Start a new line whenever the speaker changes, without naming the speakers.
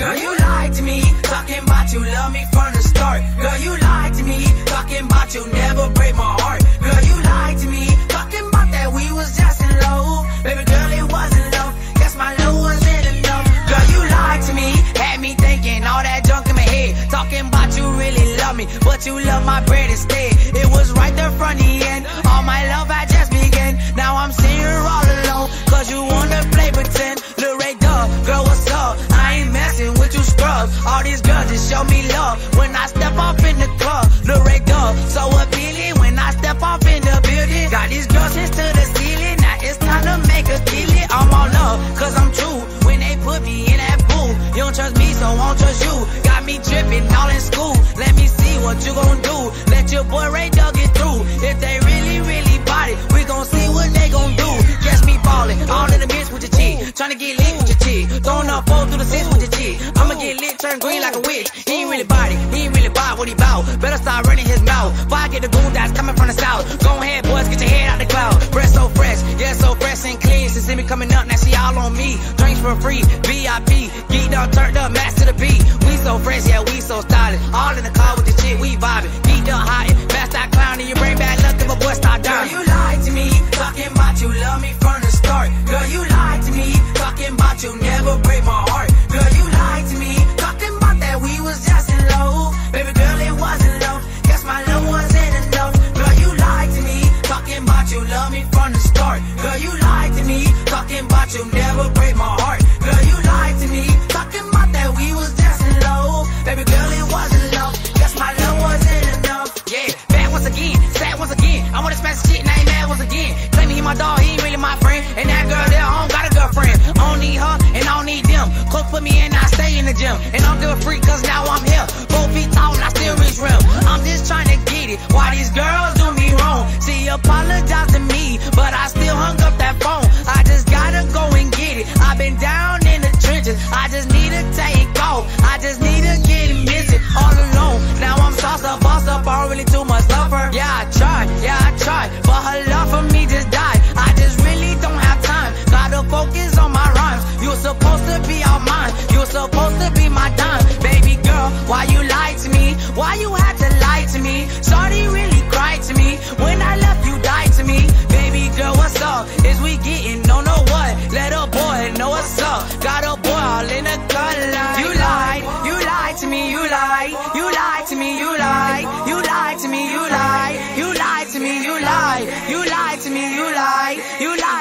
Girl, you lied to me, talking about you love me from the start. Girl, you lied to me, talking about you never break my heart. Girl, you lied to me, talking about that we was just in love. Baby girl, it wasn't love. Guess my love wasn't enough. Girl, you lied to me, had me thinking all that junk in my head. Talking about you really love me, but you love my bread instead. It was right there from the end. All my love I just won't trust you. Got me tripping all in school. Let me see what you gon' do. Let your boy Rayy Dubb get through. If they really, really body, we gon' see what they gon' do. Catch me ballin', all in the mix with your chick. Tryna get lit with your chick. Throwing up four through the six with your chick. I'ma get lit, turn green like a witch. He ain't really it he ain't really buy what he bout. Better start running his mouth. I get the that's coming from the south. Go ahead, boys, get your head out the cloud. Breath so fresh, yeah, so fresh and clean. See me coming up, now she all on me. Drinks for free, VIP. Geeked up, turned up, to the beat. We so fresh, yeah, we so stylish. All in the car with the chick, we vibing. Geeked up, hot, I wanna the shit, now he mad once again. Claiming he my dog, he ain't really my friend. And that girl there, I don't got a girlfriend. I don't need her, and I don't need them. Coach put me in, I stay in the gym. And I'm a freak, cause now I'm here. Four feet tall, and I still reach rim. I'm just trying to get it. Why these girls do me wrong? She apologized to me, supposed to be my dime. Baby girl, why you lied to me? Why you had to lie to me? Shorty really cried to me. When I left, you died to me. Baby girl, what's up? Is we getting don't know what? Let a boy know what's up. Got a boy all in a gun line. You lied, you lied to me, you lied. You lied to me, you lied. You lied to me, you lied. You lied to me, you lied. You lied to me, you lied. You lied.